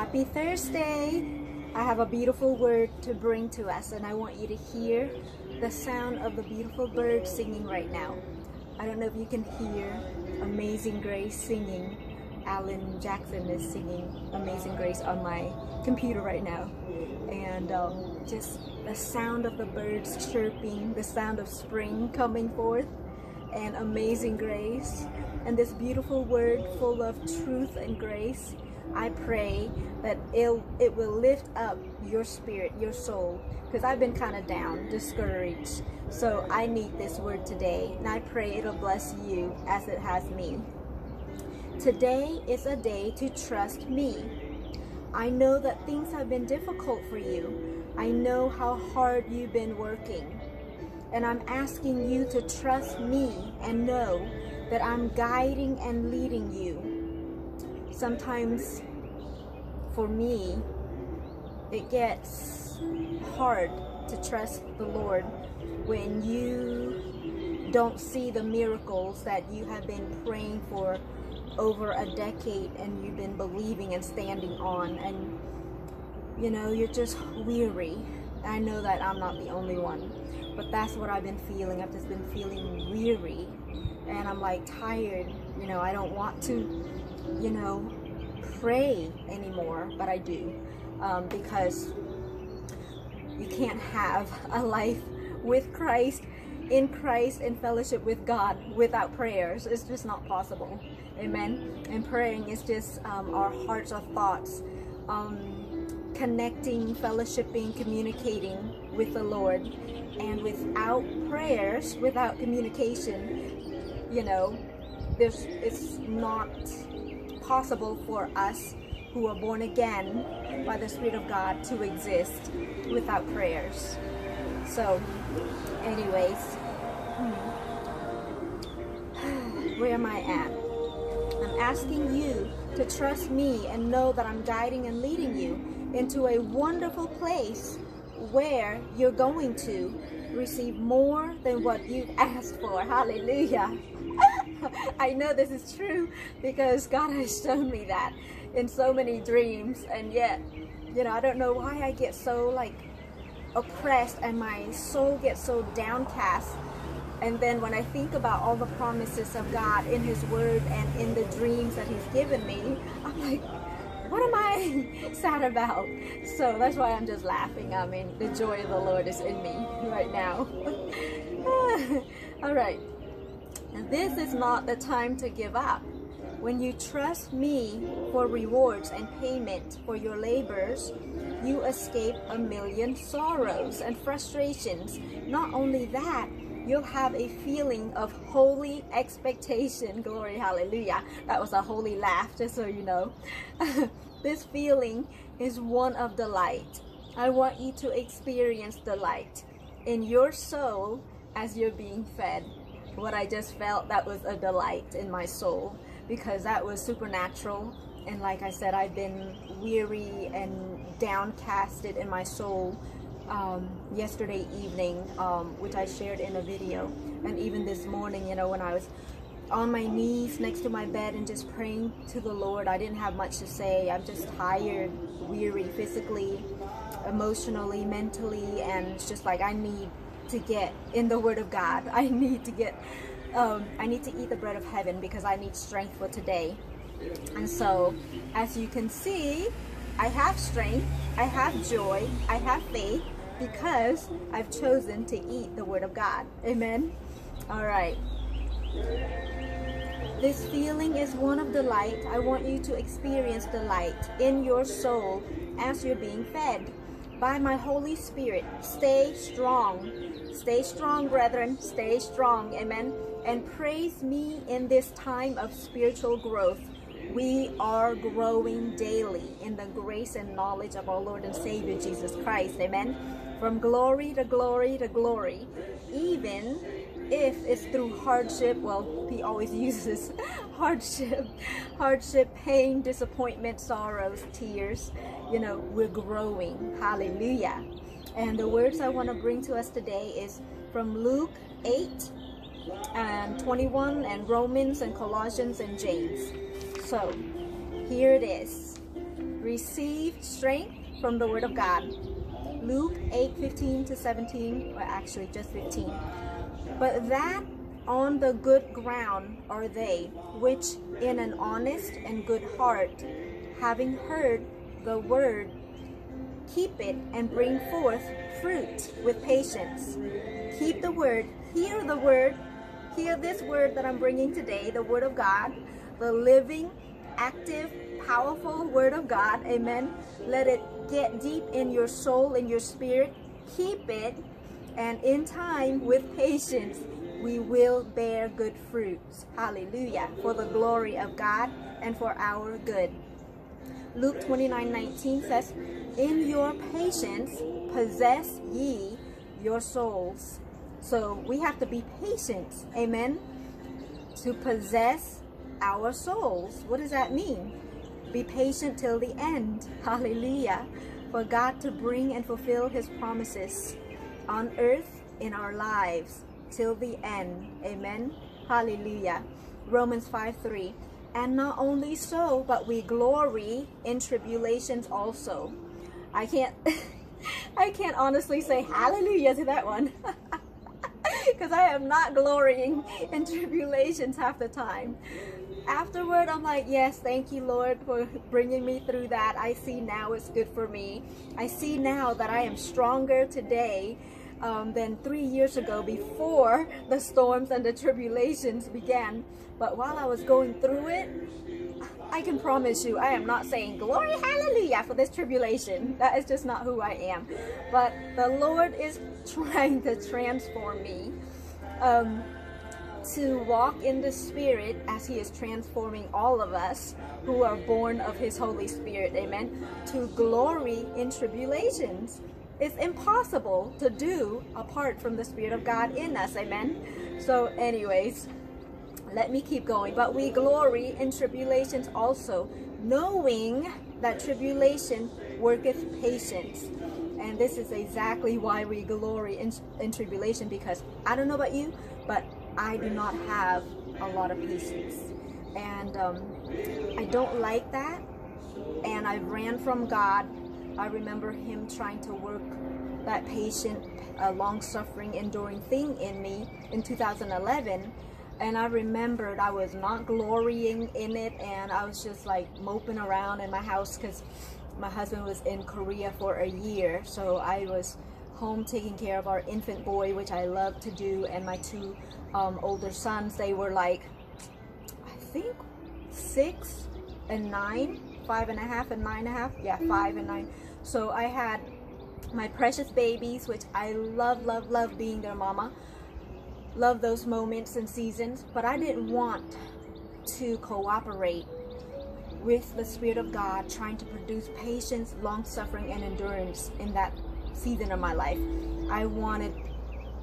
Happy Thursday! I have a beautiful word to bring to us, and I want you to hear the sound of the beautiful bird singing right now. I don't know if you can hear Amazing Grace singing. Alan Jackson is singing Amazing Grace on my computer right now. And um, just the sound of the birds chirping, the sound of spring coming forth, and Amazing Grace, and this beautiful word full of truth and grace I pray that it, it will lift up your spirit, your soul, because I've been kind of down, discouraged. So I need this word today, and I pray it'll bless you as it has me. Today is a day to trust me. I know that things have been difficult for you. I know how hard you've been working. And I'm asking you to trust me and know that I'm guiding and leading you sometimes for me, it gets hard to trust the Lord when you don't see the miracles that you have been praying for over a decade and you've been believing and standing on. And you know you're just weary. I know that I'm not the only one but that's what I've been feeling. I've just been feeling weary and I'm like tired. You know I don't want to you know, pray anymore, but I do um, because you can't have a life with Christ, in Christ, in fellowship with God without prayers. It's just not possible. Amen. And praying is just um, our hearts, our thoughts, um, connecting, fellowshipping, communicating with the Lord. And without prayers, without communication, you know, there's it's not possible for us who are born again by the Spirit of God to exist without prayers. So, anyways, where am I at? I'm asking you to trust me and know that I'm guiding and leading you into a wonderful place where you're going to receive more than what you've asked for. Hallelujah. I know this is true because God has shown me that in so many dreams and yet, you know, I don't know why I get so like oppressed and my soul gets so downcast and then when I think about all the promises of God in his word and in the dreams that he's given me, I'm like, what am I sad about? So that's why I'm just laughing. I mean, the joy of the Lord is in me right now. all right. And this is not the time to give up. When you trust me for rewards and payment for your labors, you escape a million sorrows and frustrations. Not only that, you'll have a feeling of holy expectation. Glory, hallelujah. That was a holy laugh, just so you know. this feeling is one of delight. I want you to experience delight in your soul as you're being fed what I just felt, that was a delight in my soul because that was supernatural. And like I said, I've been weary and downcasted in my soul um, yesterday evening, um, which I shared in a video. And even this morning, you know, when I was on my knees next to my bed and just praying to the Lord, I didn't have much to say. I'm just tired, weary physically, emotionally, mentally, and it's just like I need to get in the Word of God. I need to get, um, I need to eat the bread of heaven because I need strength for today. And so, as you can see, I have strength, I have joy, I have faith because I've chosen to eat the Word of God. Amen? All right. This feeling is one of delight. I want you to experience delight in your soul as you're being fed by my Holy Spirit. Stay strong. Stay strong, brethren. Stay strong. Amen. And praise me in this time of spiritual growth. We are growing daily in the grace and knowledge of our Lord and Savior Jesus Christ. Amen. From glory to glory to glory. Even if it's through hardship, well, he always uses hardship, hardship, pain, disappointment, sorrows, tears. You know, we're growing. Hallelujah. And the words I want to bring to us today is from Luke 8 and 21 and Romans and Colossians and James. So, here it is. receive strength from the word of God. Luke 8 15 to 17, or actually just 15. But that on the good ground are they, which in an honest and good heart, having heard the word, keep it and bring forth fruit with patience. Keep the word, hear the word, hear this word that I'm bringing today, the word of God, the living, active, powerful word of God. Amen. Let it get deep in your soul, in your spirit. Keep it, and in time, with patience, we will bear good fruits. Hallelujah. For the glory of God and for our good. Luke 29 19 says, In your patience possess ye your souls. So we have to be patient. Amen. To possess our souls. What does that mean? Be patient till the end. Hallelujah. For God to bring and fulfill his promises on earth in our lives till the end. Amen. Hallelujah. Romans 5 3. And not only so, but we glory in tribulations also. I can't I can't honestly say hallelujah to that one. Because I am not glorying in tribulations half the time. Afterward, I'm like, yes, thank you, Lord, for bringing me through that. I see now it's good for me. I see now that I am stronger today um, than three years ago before the storms and the tribulations began. But while I was going through it, I can promise you, I am not saying glory, hallelujah for this tribulation. That is just not who I am. But the Lord is trying to transform me um, to walk in the Spirit as He is transforming all of us who are born of His Holy Spirit. Amen. To glory in tribulations It's impossible to do apart from the Spirit of God in us. Amen. So, anyways, let me keep going. But we glory in tribulations also, knowing that tribulation worketh patience. And this is exactly why we glory in, in tribulation because I don't know about you, but I do not have a lot of patience. And um, I don't like that. And I ran from God I remember him trying to work that patient, uh, long-suffering, enduring thing in me in 2011. And I remembered I was not glorying in it and I was just like moping around in my house because my husband was in Korea for a year. So I was home taking care of our infant boy, which I love to do, and my two um, older sons. They were like, I think six and nine, five and a half and nine and a half. Yeah, five and nine. So I had my precious babies, which I love, love, love being their mama. Love those moments and seasons, but I didn't want to cooperate with the Spirit of God, trying to produce patience, long suffering, and endurance in that season of my life. I wanted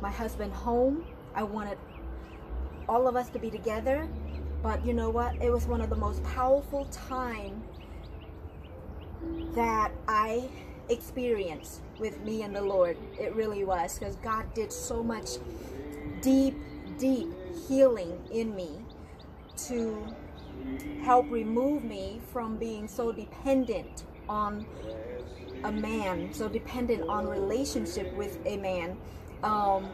my husband home. I wanted all of us to be together. But you know what? It was one of the most powerful time that I experienced with me and the Lord. It really was because God did so much deep, deep healing in me to help remove me from being so dependent on a man, so dependent on relationship with a man, um,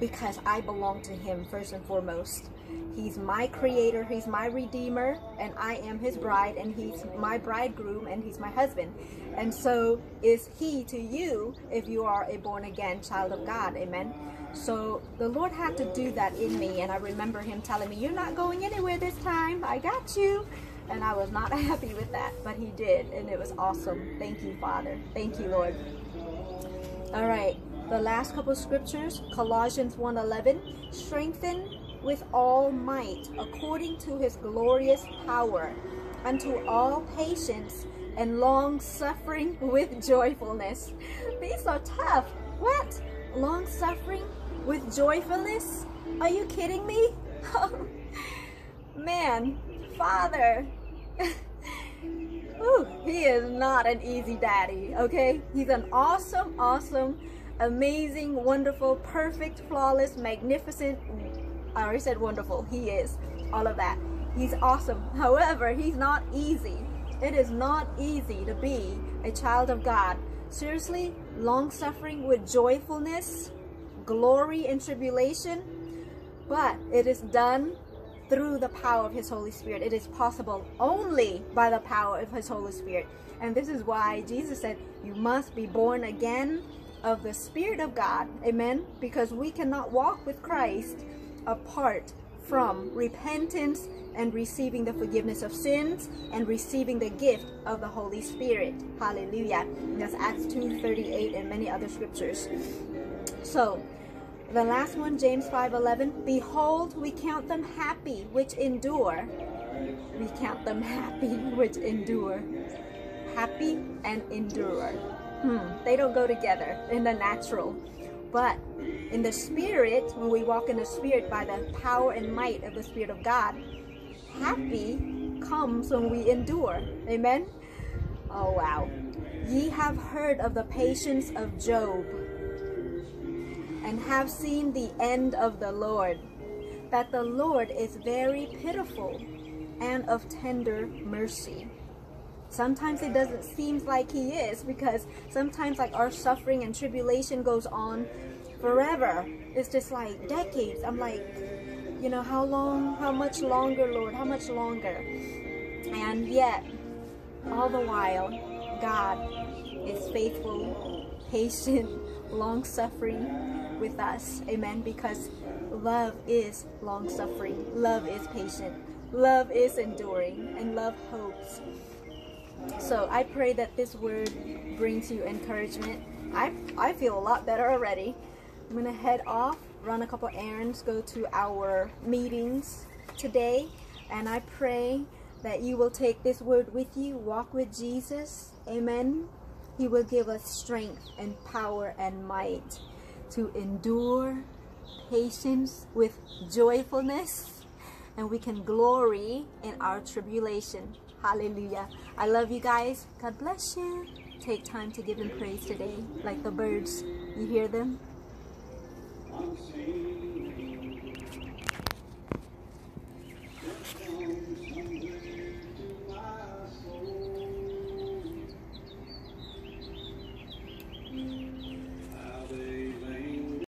because I belong to him first and foremost. He's my creator, he's my redeemer, and I am his bride, and he's my bridegroom, and he's my husband. And so is he to you if you are a born again child of God. Amen. So the Lord had to do that in me, and I remember him telling me, You're not going anywhere this time. I got you. And I was not happy with that, but he did, and it was awesome. Thank you, Father. Thank you, Lord. All right, the last couple scriptures, Colossians 1.11, strengthen with all might, according to his glorious power, unto all patience and long suffering with joyfulness. These are tough. What? Long suffering with joyfulness? Are you kidding me? Man, Father. Ooh, he is not an easy daddy, okay? He's an awesome, awesome, amazing, wonderful, perfect, flawless, magnificent, I already said wonderful. He is. All of that. He's awesome. However, he's not easy. It is not easy to be a child of God. Seriously, long suffering with joyfulness, glory in tribulation, but it is done through the power of His Holy Spirit. It is possible only by the power of His Holy Spirit. And this is why Jesus said, You must be born again of the Spirit of God. Amen. Because we cannot walk with Christ apart from repentance and receiving the forgiveness of sins and receiving the gift of the Holy Spirit. Hallelujah. That's Acts 2.38 and many other scriptures. So, the last one, James 5.11, Behold, we count them happy which endure. We count them happy which endure. Happy and endure. Hmm, they don't go together in the natural. But in the spirit, when we walk in the spirit by the power and might of the Spirit of God, happy comes when we endure. Amen? Oh, wow. Ye have heard of the patience of Job and have seen the end of the Lord, that the Lord is very pitiful and of tender mercy. Sometimes it doesn't seem like he is because sometimes like our suffering and tribulation goes on forever. It's just like decades. I'm like, you know, how long, how much longer, Lord, how much longer? And yet, all the while, God is faithful, patient, long suffering with us. Amen. Because love is long suffering, love is patient, love is enduring, and love hopes. So I pray that this word brings you encouragement. I, I feel a lot better already. I'm going to head off, run a couple errands, go to our meetings today. And I pray that you will take this word with you, walk with Jesus. Amen. He will give us strength and power and might to endure patience with joyfulness and we can glory in our tribulation. Hallelujah. I love you guys. God bless you. Take time to give him praise today, like the birds. You hear them?